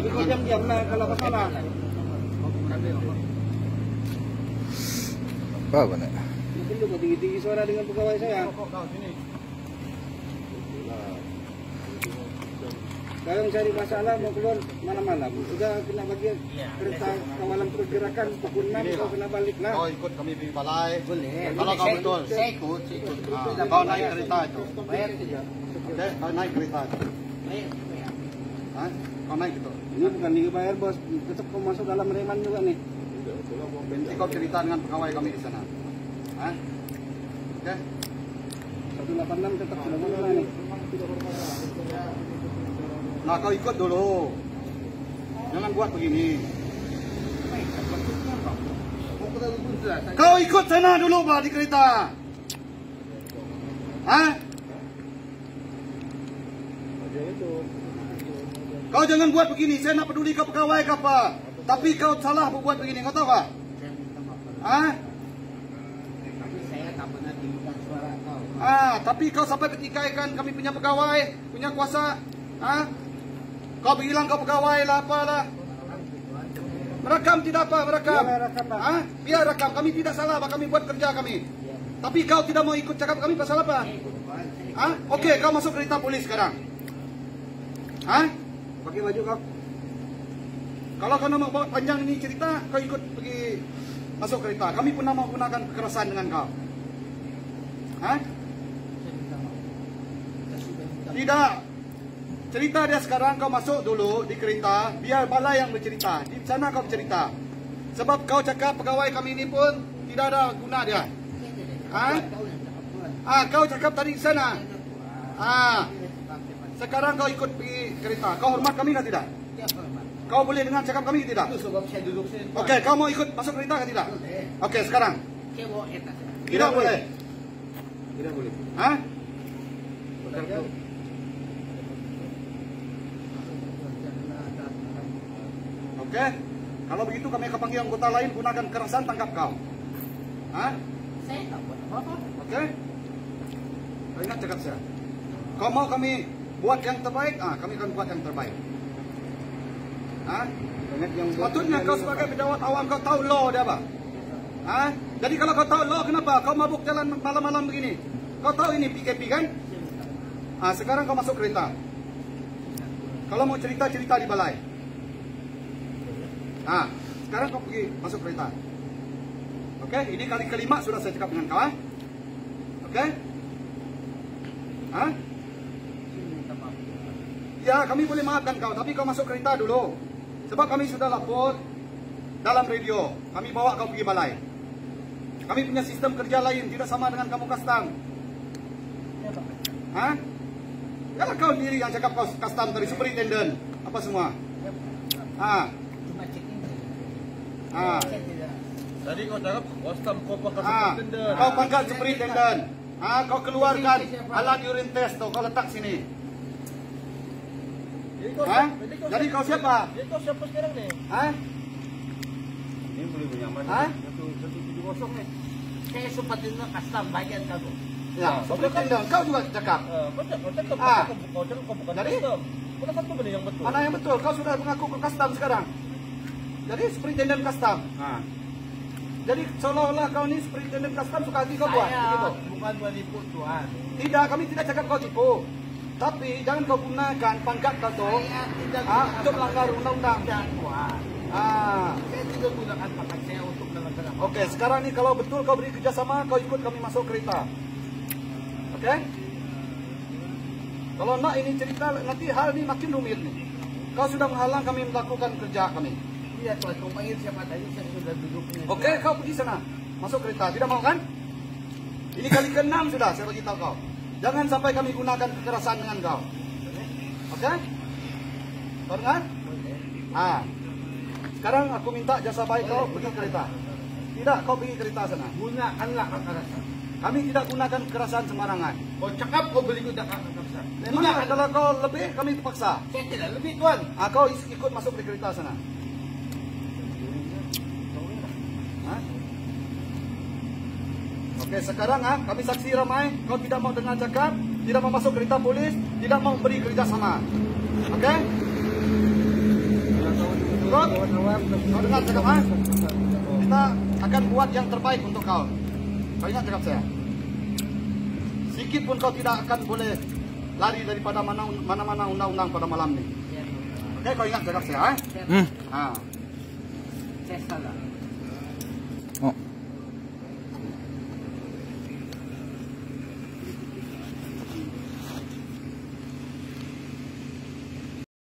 Tapi kau diam-diam lah kalau apa salah. Apa ba na? Mungkin lu tinggi-tinggi suara dengan pegawai saya. Kalau mencari masalah mau keluar malam-malam, sudah kena bagian kereta kawalan pergerakan pukul 6 kau kena balik lah. Kau ikut kami pergi balai. Boleh. Kalau kau betul. Saya ikut. Ah, kau naik kereta itu. Bayar saja. Oke, kau naik kereta itu. Bayar. Hah? Kau naik itu. Ini bukan dibayar bos, tetap kau masuk dalam reman juga nih. Nanti kau cerita dengan pegawai kami di sana. Hah? Oke? 186 tetap sudah mulai nih. Nah, kau ikut dulu. Jangan buat begini. Kau ikut sana dulu, Pak, di kereta. Hah? Kau jangan buat begini. Saya nak peduli kau pegawai ke apa. Tapi kau salah buat begini. Kau tahu tak pernah tinggikan suara kau. Ah, tapi kau sampai ketikaikan kami punya pegawai, punya kuasa. Ah? Kau bilang kau pegawai lah apalah. Merekam tidak apa, merekam. Biar rekam, Pak. Ah, biar rekam. Kami tidak salah, Pak. Kami buat kerja kami. Tapi kau tidak mau ikut cakap kami pasal apa? Ah, okey, kau masuk kereta polis sekarang. Ah? Pakai baju kau. Kalau kau nak bawa panjang ini cerita, kau ikut pergi masuk kereta. Kami pun nak mau gunakan kekerasan dengan kau. Hah? Tidak. Cerita dia sekarang kau masuk dulu di kereta, biar balai yang bercerita. Di sana kau bercerita. Sebab kau cakap pegawai kami ini pun tidak ada guna dia. Hah? Ah, kau cakap tadi di sana. Ah, sekarang kau ikut pergi kereta. Kau hormat kami atau tidak? Kau boleh dengar cakap kami tidak? Itu sebab saya duduk sini. Okey, kau mau ikut masuk kereta ke tidak? Boleh. Okey, sekarang. Saya bawa etas. Tidak boleh. Tidak boleh. Hah? Okey. Kalau begitu kami akan panggil anggota lain gunakan kekerasan tangkap kau. Hah? Saya tak buat apa-apa. Okey? Kau ingat cakap saya. Kau mau kami buat yang terbaik? Ah, kami akan buat yang terbaik. Buat Sepatutnya kau sebagai Pak. pejabat awam kau tahu law dia apa? Hah? Jadi kalau kau tahu law kenapa kau mabuk jalan malam-malam begini? Kau tahu ini PKP kan? Ah, sekarang kau masuk kereta. Kalau mau cerita-cerita di balai. Ah, sekarang kau pergi masuk kereta. Okey, ini kali kelima sudah saya cakap dengan kau. ah. Okey? Hah? Ya, kami boleh maafkan kau, tapi kau masuk kereta dulu. Sebab kami sudah lapor dalam radio. Kami bawa kau pergi balai. Kami punya sistem kerja lain, tidak sama dengan kamu custom. Hah? Kalau kau sendiri yang cakap kau custom tadi, superintendent, apa semua. Ah, Cuma checking saja. ah, Saya tidak. Tadi kau cakap custom kau pakai ah. superintendent. Kau pangkat superintendent. Ah, kau keluarkan alat urine test tu, kau letak sini. Jadi kau, Hah? jadi kau, Jadi kau siapa? Jadi kau siapa sekarang ni? Hah? Ini boleh bernyaman. Hah? Satu satu tujuh kosong ni. Saya custom bagian kamu. Ya, superintendent. Kau juga cakap. Kau cakap kau cakap Ah. kau kau cakap kau bukan Jadi? custom. Mana satu yang betul? Mana yang betul? Kau sudah mengaku ke custom sekarang. Jadi superintendent custom. Ha. Jadi seolah-olah kau ni superintendent custom suka hati kau buat. Saya Begitu. bukan menipu Tuhan. Tidak, kami tidak cakap kau tipu. Tapi jangan kau gunakan pangkat kau ah, untuk melanggar undang-undang. Ah. Saya tidak gunakan pakai saya untuk melanggar. Okey, sekarang ni kalau betul kau beri kerjasama, kau ikut kami masuk kereta. Okey? Kalau nak ini cerita nanti hal ni makin rumit ni. Kau sudah menghalang kami melakukan kerja kami. Iya Tuhan, kau panggil siapa tadi saya sudah duduk ni. Okey, kau pergi sana. Masuk kereta. Tidak mau kan? Ini kali ke-6 sudah saya beritahu kau. Jangan sampai kami gunakan kekerasan dengan kau. Okey? Kau dengar? Ah. Sekarang aku minta jasa baik kau pergi kereta. Tidak, kau pergi kereta sana. Gunakanlah kekerasan. Kami tidak gunakan kekerasan sembarangan. Kau cakap kau beli gunakan kekerasan. Memang kalau kau lebih, kami terpaksa. Saya tidak lebih Tuhan. Ah, kau ikut masuk di kereta sana. Okey, sekarang ah, kami saksi ramai. Kau tidak mau dengar cakap, tidak mau masuk kereta polis, tidak mau beri kerjasama. Okey? kawan-kawan. Kau dengar cakap ha? Kita akan buat yang terbaik untuk kau. Kau ingat cakap saya? Sikit pun kau tidak akan boleh lari daripada mana mana-mana undang-undang pada malam ini. Oke, kau ingat cakap saya? Ha? Saya, Ha. saya salah.